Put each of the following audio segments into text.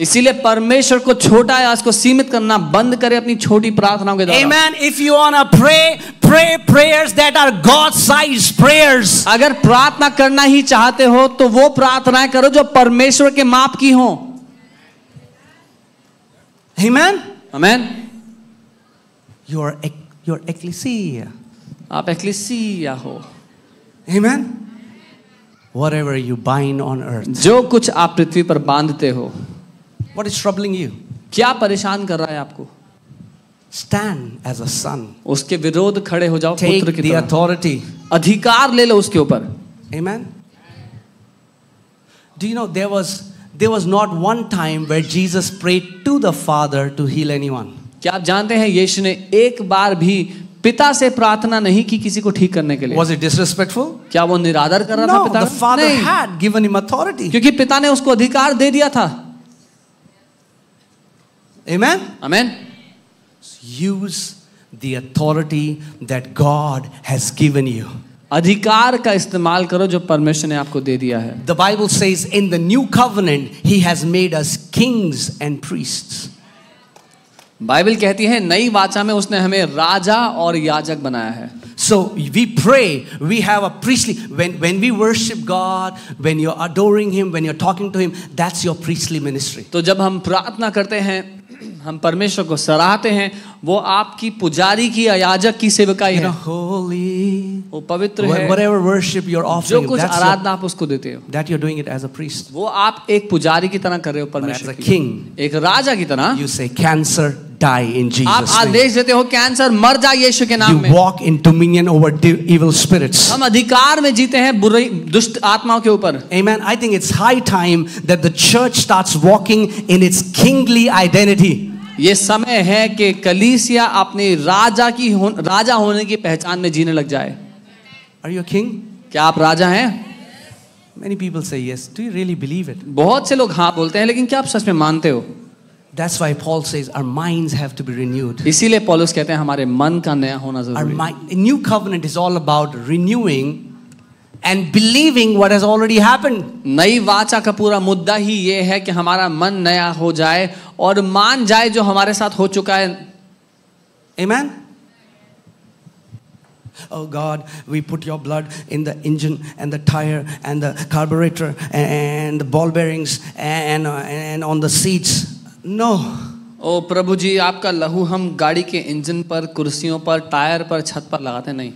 इसीलिए परमेश्वर को छोटा या उसको सीमित करना बंद करें अपनी छोटी प्रार्थनाओं के द्वारा Amen. If you want to pray, pray prayers that are God sized prayers. अगर प्रार्थना करना ही चाहते हो तो वो प्रार्थनाएँ करो जो परमेश्वर के माप की हो Amen. You're, ec- you're ecclesia. आप एक्लिसिया हो Amen. Whatever you bind on earth. जो कुछ आप पृथ्वी पर बांधते हो What is troubling you? क्या परेशान कर रहा है आपको Stand as a son. उसके विरोध खड़े हो जाओ Take पुत्र की the तरह authority. अधिकार ले लो उसके ऊपर Amen. Do you know there was there was not one time where Jesus prayed to the Father to heal anyone. क्या आप जानते हैं यीशु ने एक बार भी पिता से प्रार्थना नहीं की किसी को ठीक करने के लिए वॉज़ इट डिसरेस्पेक्टफुल क्या वो निरादर कर रहा no, था पिता नहीं। क्योंकि पिता ने उसको अधिकार दे दिया था Amen. Amen. Use the authority that God has given you. अधिकार का इस्तेमाल करो जो परमेश्वर ने आपको दे दिया है द बाइबल से in the new covenant he has made us kings and priests Bible कहती है नई वाचा में उसने हमें राजा और याजक बनाया है। So we pray we have a priestly when when we worship God when you are adoring him when you are talking to him that's your priestly ministry तो जब हम प्रार्थना करते हैं हम परमेश्वर को सराहते हैं वो आपकी पुजारी की अयाजक की सेवकाई you है। वो पवित्र है। whatever worship you're offering जो कुछ आराधना आप उसको देते हो। that you're doing it as a priest. वो आप एक पुजारी की तरह कर रहे हो परमेश्वर की। एक राजा की तरह। you say cancer die in Jesus' name. आदेश देते हो कैंसर मर जा यीशु के नाम में You walk in dominion over evil spirits. हम अधिकार में जीते हैं बुरी दुष्ट आत्माओं के ऊपर Amen. I think it's high time that the church starts walking in its kingly identity. ये समय है कि कलीसिया अपनी राजा की हो, राजा होने की पहचान में जीने लग जाए Are you a king? क्या आप राजा हैं Many people say yes. Do you really believe it? बहुत से लोग हाँ बोलते हैं लेकिन क्या आप सच में मानते हो That's why Paul says our minds have to be renewed. इसीलिए पॉलुस कहते हैं हमारे मन का नया होना Our जरूरी है mind, new covenant is all about renewing and believing what has already happened. नई वाचा का पूरा मुद्दा ही ये है कि हमारा मन नया हो जाए और मान जाए जो हमारे साथ हो चुका है Amen. Oh God, we put your blood in the engine and the tire and the carburetor and the ball bearings and, uh, and on the seats. No. ओ प्रभु जी आपका लहू हम गाड़ी के इंजन पर कुर्सियों पर टायर पर छत पर लगाते नहीं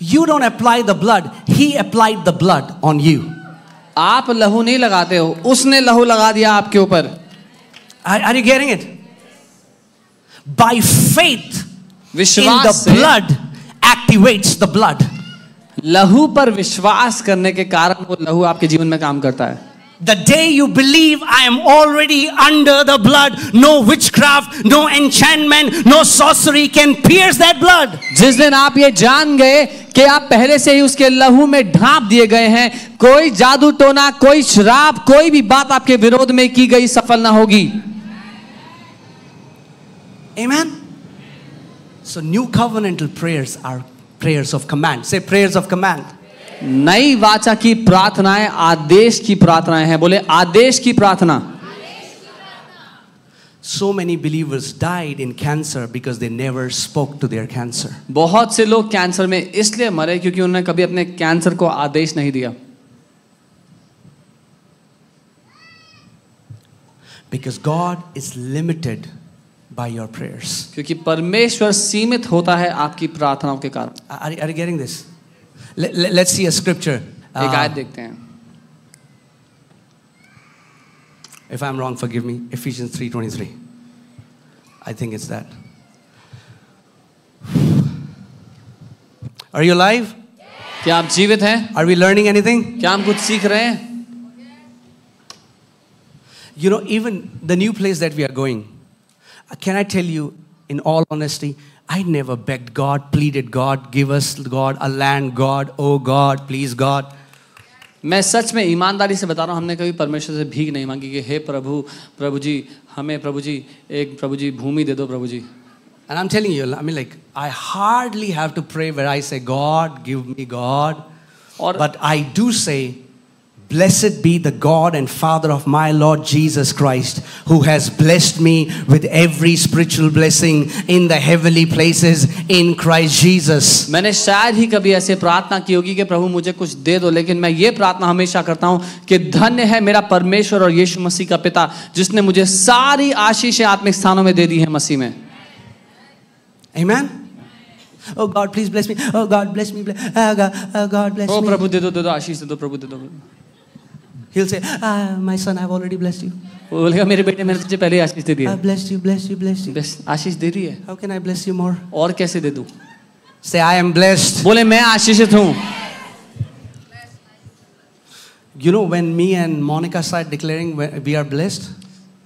You don't apply the blood, He applied the blood on you. आप लहू नहीं लगाते हो उसने लहू लगा दिया आपके ऊपर you getting it? By faith in विश्वास the से blood activates the blood. लहू पर विश्वास करने के कारण वो लहू आपके जीवन में काम करता है The day you believe I am already under the blood, no witchcraft, no enchantment, no sorcery can pierce that blood. जिस दिन आप ये जान गए कि आप पहले से ही उसके लहू में ढांप दिए गए हैं कोई जादू टोना कोई शराब कोई भी बात आपके विरोध में की गई सफल ना होगी Amen. So, new covenantal prayers are prayers of command. Say prayers of command. नई वाचा की प्रार्थनाएँ आदेश की प्रार्थनाएँ हैं। बोले आदेश की प्रार्थना। So many believers died in cancer because they never spoke to their cancer बहुत से लोग कैंसर में इसलिए मरे क्योंकि उन्होंने कभी अपने कैंसर को आदेश नहीं दिया। Because God is limited By your prayers. क्योंकि परमेश्वर सीमित होता है आपकी प्रार्थनाओं के कारण। Are, are you getting this? Let, let, us see a scripture. एक Uh, आयत देखते हैं if I'm wrong, forgive me. Ephesians 3:23. I think it's that. Are you alive? क्या आप जीवित हैं Are we learning anything? क्या हम कुछ सीख रहे हैं You know, even the new place that we are going, uh, can I tell you, in all honesty, I never begged God, pleaded God, give us God a land, God, oh God, please God. मैं सच में ईमानदारी से बता रहा हूँ हमने कभी परमेश्वर से भीख नहीं मांगी कि हे प्रभु प्रभु जी हमें प्रभु जी एक प्रभु जी भूमि दे दो प्रभु जी And I'm telling you, I mean, like, I hardly have to pray where I say, God, give me God. और But I do say, Blessed be the God and Father of my Lord Jesus Christ, who has blessed me with every spiritual blessing in the heavenly places in Christ Jesus. मैंने शायद ही कभी ऐसे प्रार्थना की होगी कि प्रभु मुझे कुछ दे दो लेकिन मैं ये प्रार्थना हमेशा करता हूं कि धन्य है मेरा परमेश्वर और यीशु मसीह का पिता जिसने मुझे सारी आशीषें आत्मिक स्थानों में दे दी है मसीह में Amen. Oh God, please bless me. Oh God, bless me. Bless. Oh God, oh God, bless O me. प्रभु दे दो दे दो आशीष दे दो प्रभु दे दो He'll say, ah, My son, I've already blessed you. वो बोलेगा मेरे बेटे मैंने तुझे पहले आशीष दे दी है I've blessed you, blessed you, blessed you. बस आशीष दे दी है How can I bless you more? और कैसे दे दूँ Say, I am blessed. बोले मैं आशीषित हूँ You know, when me and Monica started declaring we- are blessed,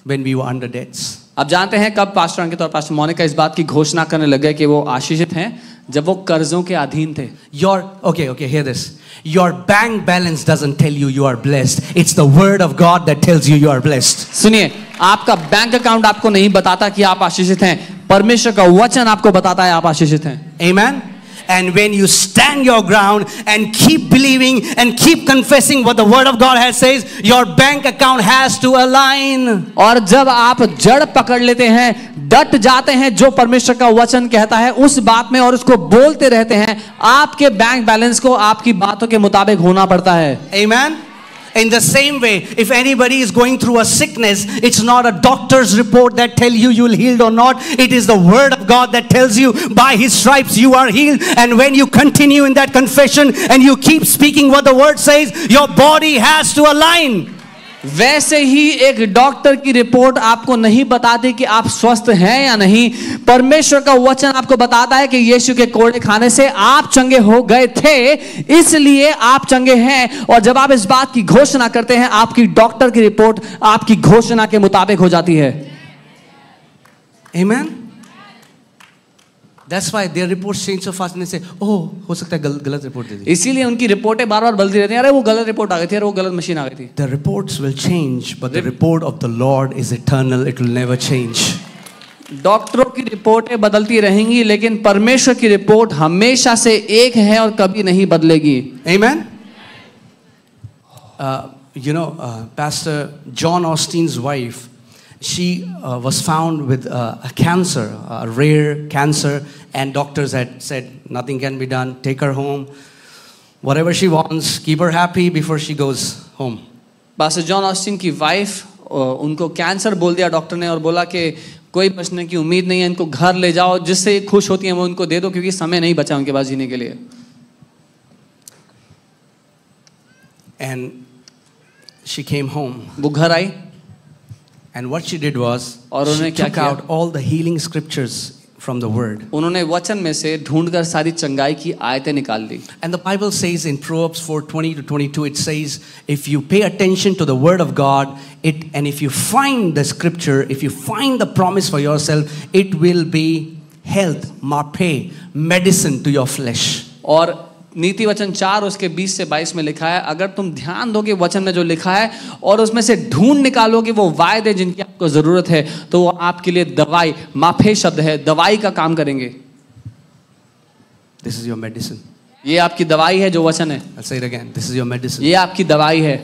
when we were under debts. अब जानते हैं कब पास्टर अंकित और पास्टर मोनिका इस बात की घोषणा करने लग गए कि वो आशीषित हैं जब वो कर्जों के अधीन थे। Your okay okay here this your bank balance doesn't tell you you are blessed it's the word of God that tells you you are blessed सुनिए आपका बैंक अकाउंट आपको नहीं बताता कि आप आशीषित हैं। परमेश्वर का वचन आपको बताता है आप आशीषित हैं। आमेन And when you stand your ground and keep believing and keep confessing what the word of God has says, your bank account has to align. और जब आप जड़ पकड़ लेते हैं डट जाते हैं जो परमेश्वर का वचन कहता है उस बात में और उसको बोलते रहते हैं आपके बैंक बैलेंस को आपकी बातों के मुताबिक होना पड़ता है Amen. In the same way, if anybody is going through a sickness, it's not a doctor's report that tell you you'll healed or not. It is the word of God that tells you by his stripes you are healed. And when you continue in that confession and you keep speaking what the word says, your body has to align. वैसे ही एक doctor की report आपको नहीं बताती कि आप स्वस्थ हैं या नहीं। परमेश्वर का वचन आपको बताता है कि यीशु के कोड़े खाने से आप चंगे हो गए थे, इसलिए आप चंगे हैं। और जब आप इस बात की घोषणा करते हैं, आपकी डॉक्टर की रिपोर्ट आपकी घोषणा के मुताबिक हो जाती है। Amen. That's why their हो सकता है इसीलिए उनकी रिपोर्टें बार बार बदलती रहती है। अरे वो गलत रिपोर्ट आ गई थी अरे वो गलत मशीन आ गई थी। The reports will change but the report of the Lord is eternal it will never change डॉक्टरों की रिपोर्टें बदलती रहेंगी लेकिन परमेश्वर की रिपोर्ट हमेशा से एक है और कभी नहीं बदलेगी। Amen you know pastor John Osteen wife she uh, was found with uh, a cancer, a rare cancer, and doctors had said nothing can be done. Take her home, whatever she wants, keep her happy before she goes home. Pastor John Austin की wife उनको cancer बोल दिया doctor ने और बोला कि कोई बचने की उम्मीद नहीं है इनको घर ले जाओ जिससे खुश होती हैं वो उनको दे दो क्योंकि समय नहीं बचा उनके पास जीने के लिए And she came home, वो घर आई and what she did was और she उन्होंने क्या took किया? out all the healing scriptures from the Word. उन्होंने वचन में से ढूंढकर सारी चंगाई की आयतें निकाल दी And the Bible says in Proverbs 4 20 to 22, it says, if you pay attention to the word of God, it and if you find the scripture, if you find the promise for yourself, it will be health, marpe, medicine to your flesh. और नीति वचन चार उसके 20 से 22 में लिखा है अगर तुम ध्यान दोगे वचन में जो लिखा है और उसमें से ढूंढ निकालोगे वो वायदे जिनकी आपको ज़रूरत है तो वो आपके लिए दवाई माफे शब्द है दवाई का काम करेंगे दिस इज़ योर मेडिसिन ये आपकी दवाई है जो वचन है I'll say it again. This is your medicine. ये आपकी दवाई है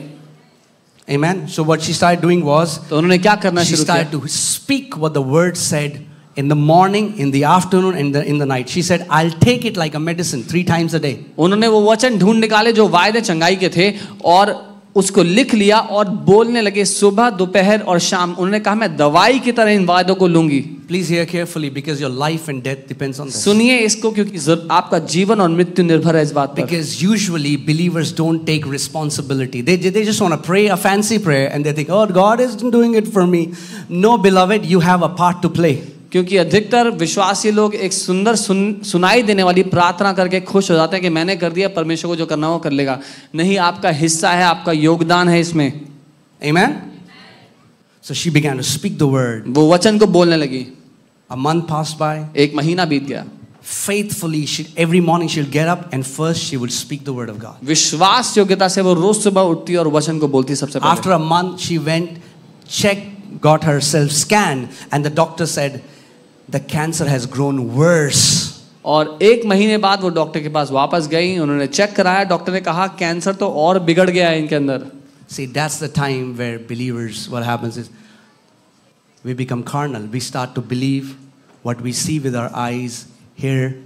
Amen. So what she started doing was तो उन्होंने क्या करना she शुरू started किया to speak what the word said in the morning, in the afternoon, and the, in the night. She said, I'll take it like a medicine three times a day. उन्होंने वो वचन ढूंढ निकाले जो वायदे चंगाई के थे और उसको लिख लिया और बोलने लगे सुबह दोपहर और शाम उन्होंने कहा मैं दवाई की तरह इन वायदों को लूँगी Please hear carefully because your life and death depends on this. सुनिए इसको क्योंकि जर- आपका जीवन और मृत्यु निर्भर है इस बात पर Because usually believers don't take responsibility. They, they just want to pray a fancy prayer and they think, oh, God isn't doing it for me. No, beloved, you have a part to play. क्योंकि अधिकतर विश्वासी लोग एक सुंदर सुन, सुनाई देने वाली प्रार्थना करके खुश हो जाते हैं कि मैंने कर दिया परमेश्वर को जो करना हो कर लेगा नहीं आपका हिस्सा है आपका योगदान है इसमें Amen? So she began to speak the word. वो वचन को बोलने लगी A month passed by. एक महीना बीत गया Faithfully, she, every morning she'll get up and first she would speak the word of God. विश्वास योग्यता से वो रोज सुबह उठती और वचन को बोलती सबसे पहले After a month, she went, checked, got herself scanned, and the doctor said, the cancer has grown worse. और एक महीने बाद वो डॉक्टर के पास वापस गई उन्होंने चेक कराया डॉक्टर ने कहा कैंसर तो और बिगड़ गया है इनके अंदर See, that's the time where believers, what happens is we become carnal. We start to believe what we see with our eyes, hear,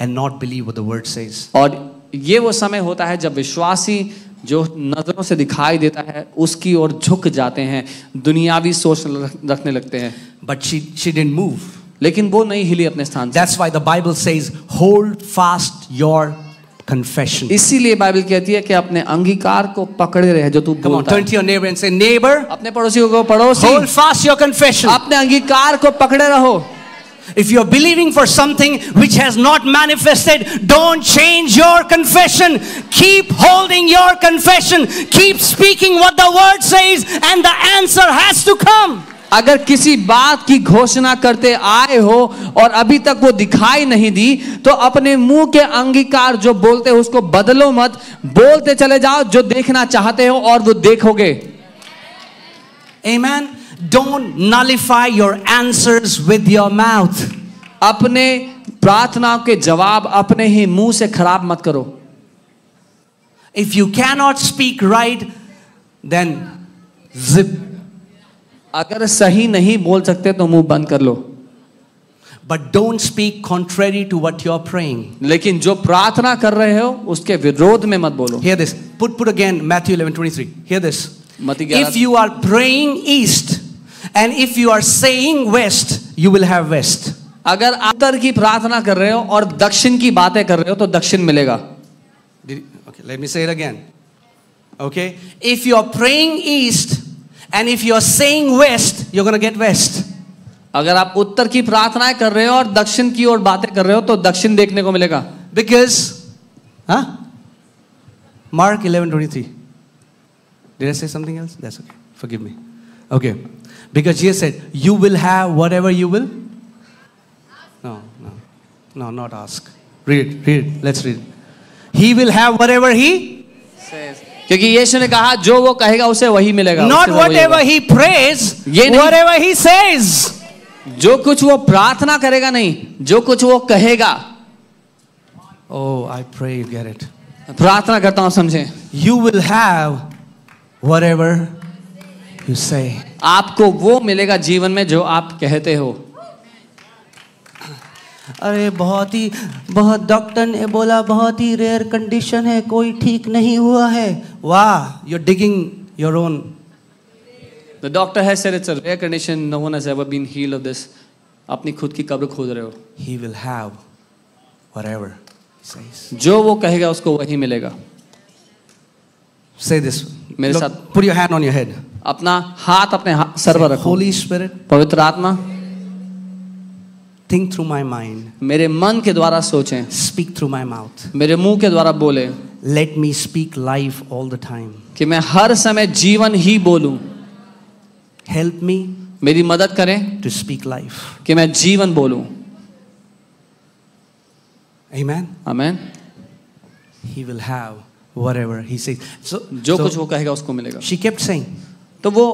and not believe what the word says. और ये वो समय होता है जब विश्वासी जो नजरों से दिखाई देता है उसकी ओर झुक जाते हैं दुनियावी सोच रख- रखने लगते हैं But she, she didn't move. लेकिन वो नहीं हिली अपने स्थान से That's why the Bible says, hold fast your confession. इसीलिए बाइबल कहती है कि अपने अंगीकार को पकड़े रहे जो तू Come on, बोलता turn है to your neighbor and say, neighbor, अपने पड़ोसी को पड़ोसी hold fast your confession. अपने अंगीकार को पकड़े रहो If you're believing for something which has not manifested, don't change your confession. Keep holding your confession. Keep speaking what the word says, and the answer has to come. अगर किसी बात की घोषणा करते आए हो और अभी तक वो दिखाई नहीं दी तो अपने मुँह के अंगीकार जो बोलते हो उसको बदलो मत बोलते चले जाओ जो देखना चाहते हो और वो देखोगे Amen. Don't nullify your answers with your mouth. अपने प्रार्थनाओं के जवाब अपने ही मुँह से खराब मत करो If you cannot speak right, then zip. अगर सही नहीं बोल सकते तो मुँह बंद कर लो। But don't speak contrary to what you are praying लेकिन जो प्रार्थना कर रहे हो उसके विरोध में मत बोलो। Hear this put put again Matthew 11:23 hear this if you are praying east and if you are saying west you will have west अगर अंतर की प्रार्थना कर रहे हो और दक्षिण की बातें कर रहे हो तो दक्षिण मिलेगा। Let me say again okay if you are praying east and if you are saying west you gonna get west अगर आप उत्तर की प्रार्थनाएँ कर रहे हो और दक्षिण की ओर बातें कर रहे हो तो दक्षिण देखने को मिलेगा। Because Mark eleven twenty three there say something else that's okay forgive me okay because you said you will have what you will no no no not ask read read let's read he will have what he says क्योंकि यीशु ने कहा जो वो कहेगा उसे वही मिलेगा not whatever होगा। he prays, ये नहीं- he says. जो कुछ वो प्रार्थना करेगा नहीं जो कुछ वो कहेगा Oh, I pray you get it. प्रार्थना करता हूँ समझे You will have whatever you say. आपको वो मिलेगा जीवन में जो आप कहते हो अरे बहुत ही बहुत डॉक्टर ने बोला बहुत ही रेयर कंडीशन है कोई ठीक नहीं हुआ है। वाह you're digging your own the doctor है sir it's rare condition no one has ever been heal of this अपनी खुद की कब्र खोद रहे हो। ही विल हैव व्हाटएवर जो वो कहेगा उसको वही मिलेगा। से दिस मेरे साथ put your hand on your head अपना हाथ अपने हाथ सर पर रखो। होली स्पिरिट पवित्र आत्मा. Think through my mind मेरे मन के द्वारा सोचें speak through my mouth मेरे मुँह के द्वारा बोले let me speak life all the time कि मैं हर समय जीवन ही बोलूँ help me मेरी मदद करें to speak life कि मैं जीवन बोलूँ amen amen he will have whatever he says so, जो so कुछ वो कहेगा उसको मिलेगा she kept saying तो वो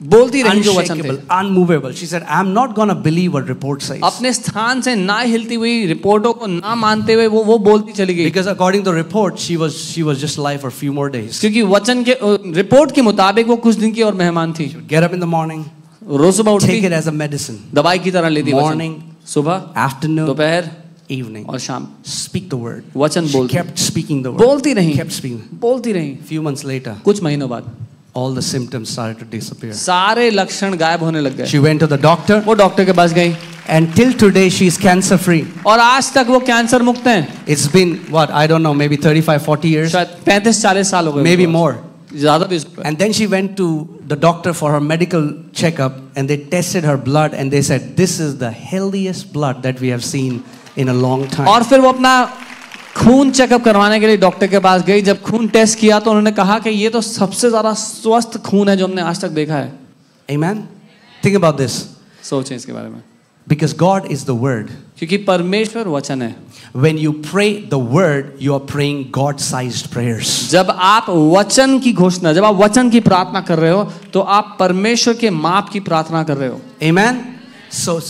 बोलती रही जो वचन थे। Unmovable she said I am not gonna believe what report says अपने स्थान से ना हिलती हुई रिपोर्टों को ना मानते हुए वो वो बोलती चली गई। Because according to report she was she was just life for few more days क्योंकि वचन के रिपोर्ट के मुताबिक वो कुछ दिन की और मेहमान थी। Get up in the morning रोज सुबह उठती टेक एज अ मेडिसिन दवाई की तरह लेती मॉर्निंग सुबह आफ्टरनून दोपहर evening. और शाम। Speak the word. वचन बोलती kept speaking the word. बोलती रही। Kept speaking. बोलती रही। Few months later. कुछ महीनों बाद। all the symptoms started to disappear. सारे लक्षण गायब होने लग गए She went to the doctor, वो डॉक्टर के पास गई and till today she's cancer free. और आज तक वो कैंसर मुक्त हैं It's been what I don't know, maybe 35, 40 years, शायद पैंतीस चालीस साल हो गए maybe उनको। more. ज्यादा भी हो सकता है। And then she went to the doctor for her medical checkup and they tested her blood and they said, This is the healthiest blood that we have seen in a long time. और फिर वो अपना खून checkup करवाने के लिए doctor के पास गई जब खून टेस्ट किया तो उन्होंने कहा कि ये तो सबसे ज़्यादा स्वस्थ खून है जो हमने आज तक देखा है Amen? Think about this. सोचें इसके बारे में Because God is the Word. क्योंकि परमेश्वर वचन है When you pray the Word, you are praying God sized prayers. जब आप वचन की घोषणा जब आप वचन की प्रार्थना कर रहे हो तो आप परमेश्वर के माप की प्रार्थना कर रहे हो Amen? So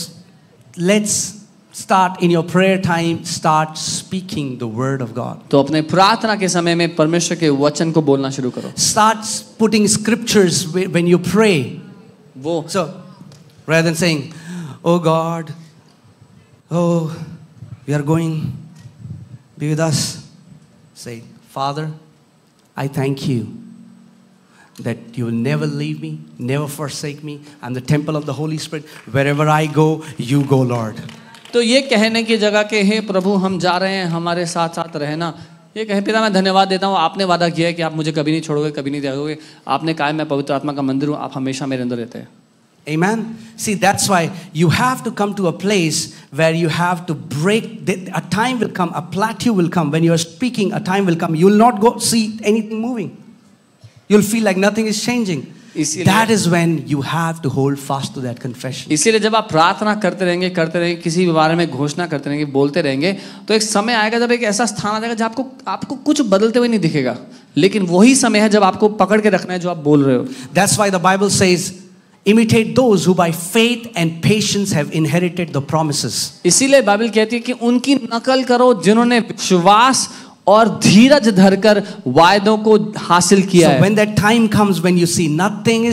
let's start in your prayer time, start speaking the word of God. तो अपने प्रार्थना के समय में परमेश्वर के वचन को बोलना शुरू करो Start putting scriptures whe- when you pray. वो So, rather than saying, Oh God, oh, we are going, be with us, say, Father, I thank you that you will never leave me, never forsake me. I'm the temple of the Holy Spirit. Wherever I go, you go, Lord. तो ये कहने की जगह के हे प्रभु हम जा रहे हैं हमारे साथ साथ रहना ये कहे पिता मैं धन्यवाद देता हूँ आपने वादा किया है कि आप मुझे कभी नहीं छोड़ोगे कभी नहीं देखोगे आपने कहा मैं पवित्र आत्मा का मंदिर हूँ आप हमेशा मेरे अंदर रहते हैं Amen. See, that's why you have to come to a place where you have to break. the- A time will come, a plateau will come. When you are speaking, a time will come. You will not go see anything moving. You'll feel like nothing is changing. That is when you have to hold fast to that confession. इसीलिए जब आप प्रार्थना करते रहेंगे करते रहेंगे किसी भी बारे में घोषणा करते रहेंगे बोलते रहेंगे तो एक समय आएगा जब एक ऐसा स्थान आ जाएगा जब आपको आपको कुछ बदलते हुए नहीं दिखेगा लेकिन वही समय है जब आपको पकड़ के रखना है जो आप बोल रहे हो That's why the Bible says, imitate those who by faith and patience have inherited the promises. इसीलिए बाइबल कहती है कि उनकी नकल करो जिन्होंने विश्वास और धीरज धरकर वायदों को हासिल किया so है। टाइम कम्स वेन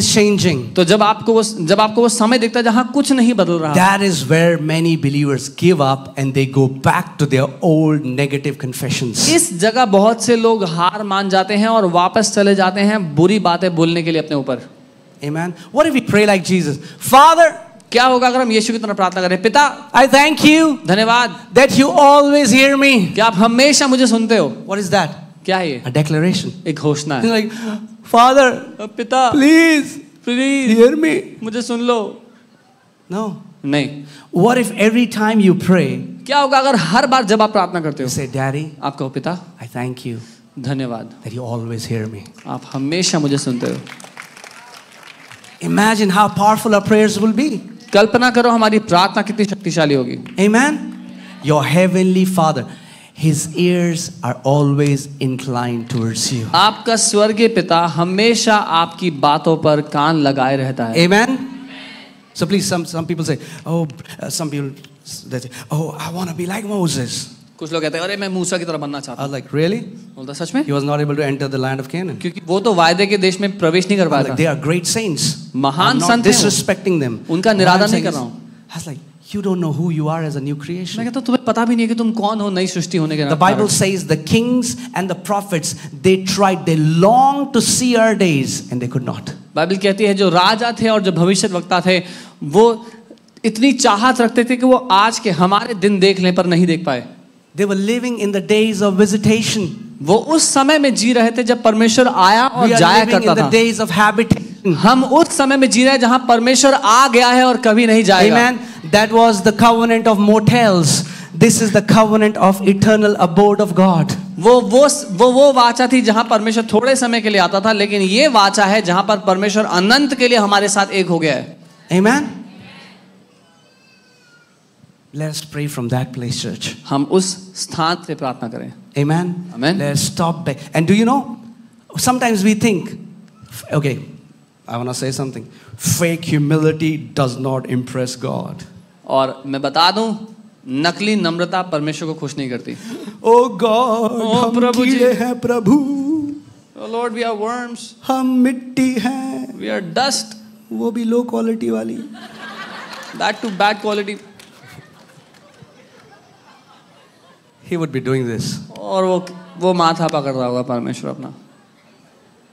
चेंजिंग तो जब आपको वो, जब आपको वो समय दिखता जहाँ कुछ नहीं बदल रहा that believers give up and they go back to their old negative confession इस जगह बहुत से लोग हार मान जाते हैं और वापस चले जाते हैं बुरी बातें बोलने के लिए अपने ऊपर Amen. What if we pray like Jesus? क्या होगा अगर हम यीशु की तरह प्रार्थना करें? पिता आई थैंक यू धन्यवाद। That you always hear me कि आप हमेशा मुझे सुनते हो? व्हाट इज़ दैट क्या है अ डिक्लेरेशन एक घोषणा है। लाइक फादर पिता प्लीज़ प्लीज़ हियर मी मुझे सुन लो। नो नहीं। What if every time you pray क्या होगा अगर हर बार जब आप प्रार्थना करते हो? से डैडी आपका पिता आई थैंक यू धन्यवाद। That you always hear me आप हमेशा मुझे सुनते हो। Imagine how powerful our prayers will be. कल्पना करो हमारी प्रार्थना कितनी शक्तिशाली होगी Amen. Your heavenly Father, His ears are always inclined towards you. आपका स्वर्गीय पिता हमेशा आपकी बातों पर कान लगाए रहता है Amen. So please, some, some people say, oh, uh, some people they say, oh, I want to be like Moses. कुछ लोग कहते हैं अरे मैं मूसा की तरह बनना चाहता हूँ। लाइक रियली बोलता सच में? He was not able to enter the land of Canaan क्योंकि वो तो वायदे के देश में प्रवेश नहीं कर पाया दे आर ग्रेट सेंट्स महान संत हैं डिसरिस्पेक्टिंग देम उनका निरादर नहीं कर रहा हूँ। Like you don't know who you are as a new creation मैं कहता तुम्हें पता भी नहीं है कि तुम कौन हो नई सृष्टि होने के नाते the Bible says the kings and the prophets they tried they long to see our days and they could not Bible कहती है जो राजा थे और जो भविष्यवक्ता थे वो इतनी चाहत रखते थे कि वो आज के हमारे दिन देख लें पर नहीं देख पाए। They were living in the days of visitation. वो उस समय में जी रहे थे जब परमेश्वर आया और जाया करता in the था days of habitation. हम उस समय में जी रहे हैं जहाँ परमेश्वर आ गया है और कभी नहीं जाएगा Amen. That was the covenant of motels. This is the covenant of eternal abode of God. वो वो वो वो वाचा थी जहाँ परमेश्वर थोड़े समय के लिए आता था लेकिन ये वाचा है जहाँ पर परमेश्वर अनंत के लिए हमारे साथ एक हो गया है Amen. Let us pray from that place, church. हम उस स्थान से प्रार्थना करें Amen. Amen. Let's stop back. And do you know? Sometimes we think, okay, I want to say something. Fake humility does not impress God. और मैं बता दूं नकली नम्रता परमेश्वर को खुश नहीं करती Oh God, Oh, हम प्रभु जी। कीड़े हैं प्रभु लॉर्ड वी आर वर्म्स हम मिट्टी हैं वी आर डस्ट वो भी लो क्वालिटी वाली that too bad quality He would be doing this. और वो वो माथा पकड़ रहा होगा परमेश्वर अपना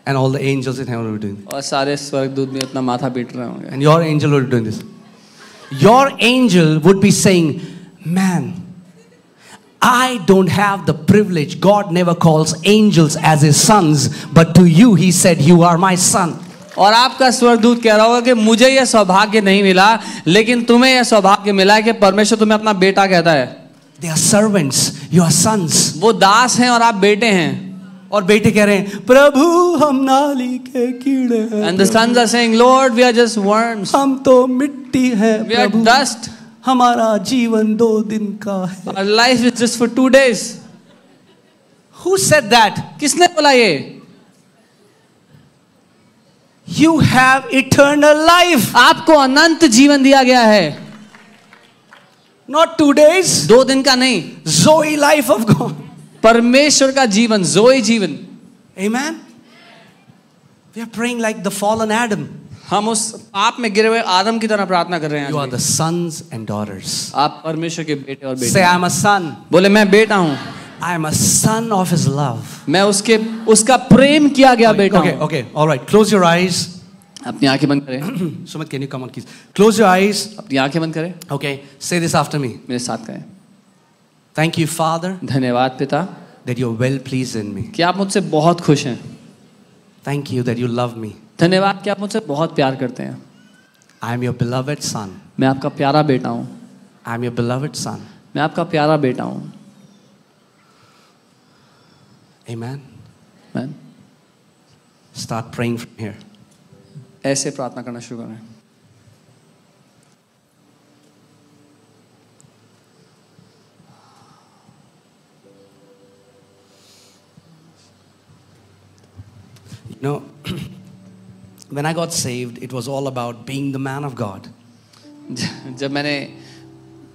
And all the angels in heaven would be doing. और सारे स्वर्गदूत भी अपना माथा पीट रहे होंगे And your angel would be doing this. Your angel would be saying, Man, I don't have the privilege. God never calls angels as his sons, but to you, he said, You are my son. और आपका स्वर्गदूत कह रहा होगा कि मुझे यह सौभाग्य नहीं मिला लेकिन तुम्हें यह सौभाग्य मिला है कि परमेश्वर तुम्हें अपना बेटा कहता है They are servants, you are sons. वो दास हैं और आप बेटे हैं। और बेटे कह रहे हैं प्रभु हम नाली के कीड़े हैं। And the sons are saying lord we are just worms हम तो मिट्टी हैं वी आर डस्ट हमारा जीवन दो दिन का है। Our life is just for two days Who said that? किसने बोला ये? You have eternal life. आपको अनंत जीवन दिया गया है। Not two days. दो दिन का नहीं Zoe life of God. परमेश्वर का जीवन जोई जीवन Amen. We are praying like the fallen Adam. हम उस पाप में गिरे हुए आदम की तरह प्रार्थना कर रहे हैं You are the sons and daughters. आप परमेश्वर के बेटे और बेटी Say, बेटे I'm a son. बोले मैं बेटा हूँ I am a son of his love. मैं उसके उसका प्रेम किया गया बेटा Okay, हूँ okay, all right. Close your eyes. अपनी आँखें बंद करें। Sumit can you come on please close your eyes अपनी आँखें बंद करें। ओके से दिस आफ्टर मी मेरे साथ कहें थैंक यू फादर धन्यवाद पिता। That you are well please in me कि आप मुझसे बहुत खुश हैं। Thank you that you love me धन्यवाद कि आप मुझसे बहुत प्यार करते हैं। I am your beloved son मैं आपका प्यारा बेटा हूँ। I am your beloved son मैं आपका प्यारा बेटा हूँ। Amen. Amen. Start praying from here. ऐसे प्रार्थना करना शुरू करें You know, when I got saved, it was all about being the man of God. जब मैंने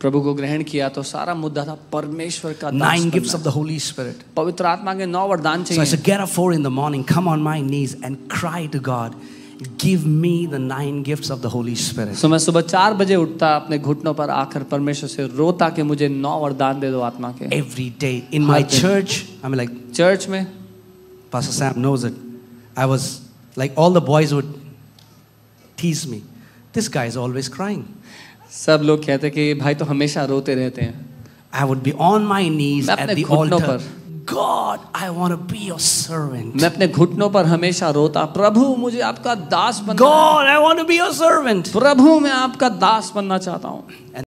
प्रभु को ग्रहण किया तो सारा मुद्दा था परमेश्वर का बनना। gifts of the Holy Spirit. पवित्र आत्मा के नौ वरदान So I चाहिए said, get up four in the morning, come on my knees and cry to God. Give me the nine gifts of the Holy Spirit. सो मैं सुबह चार बजे उठता अपने घुटनों पर आकर परमेश्वर से रोता कि मुझे नौ वरदान दे दो आत्मा के Every day in my church, I mean, like church में Pastor Sam knows it. I was like, all the boys would tease me. This guy is always crying. सब लोग कहते कि भाई तो हमेशा रोते रहते हैं I would be on my knees at the altar. पर। God, I want to be your servant. मैं अपने घुटनों पर हमेशा रोता प्रभु मुझे आपका दास बनना God, I want to be your servant. प्रभु मैं आपका दास बनना चाहता हूँ